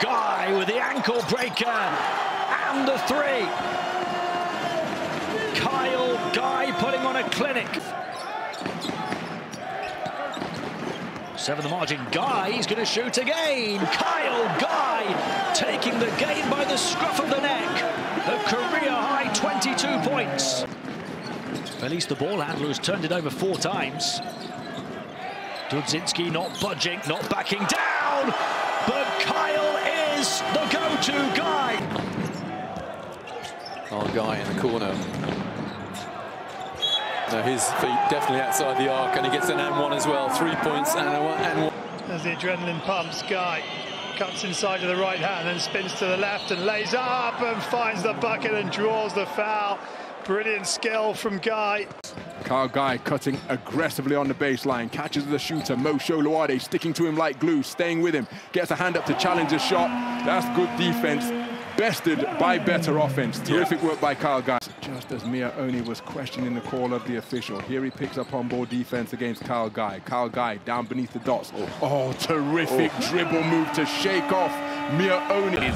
Guy with the ankle breaker and the three. Kyle Guy putting on a clinic. Seven the margin. Guy, he's going to shoot again. Kyle Guy taking the game by the scruff of the neck. A career high 22 points. At least the ball handler has turned it over four times. Dudzinski not budging, not backing down. But Kyle is the go-to guy. Our guy in the corner. No, his feet definitely outside the arc, and he gets an and one as well. Three points and a one. And one. As the adrenaline pumps, Guy cuts inside to the right hand and spins to the left and lays up and finds the bucket and draws the foul. Brilliant skill from Guy. Kyle Guy cutting aggressively on the baseline, catches the shooter, Mo Sholuade sticking to him like glue, staying with him, gets a hand up to challenge the shot. That's good defense, bested by better offense. Terrific work by Kyle Guy. Just as Miye Oni was questioning the call of the official, here he picks up on ball defense against Kyle Guy. Kyle Guy down beneath the dots. Oh, oh terrific oh. dribble move to shake off Miye Oni.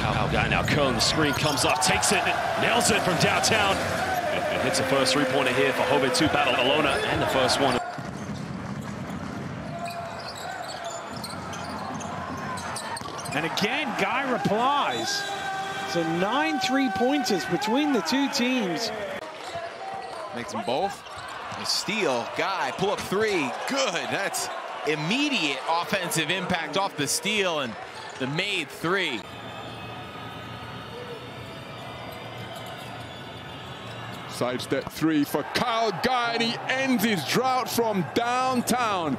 Kyle Guy now curling the screen, comes off, takes it, nails it from downtown. And hits the first three-pointer here for Joventut Badalona, and the first one. And again, Guy replies. So nine three-pointers between the two teams. Makes them both. A steal, Guy, pull up three. Good. That's immediate offensive impact off the steal and the made three. Sidestep three for Kyle Guy, and he ends his drought from downtown.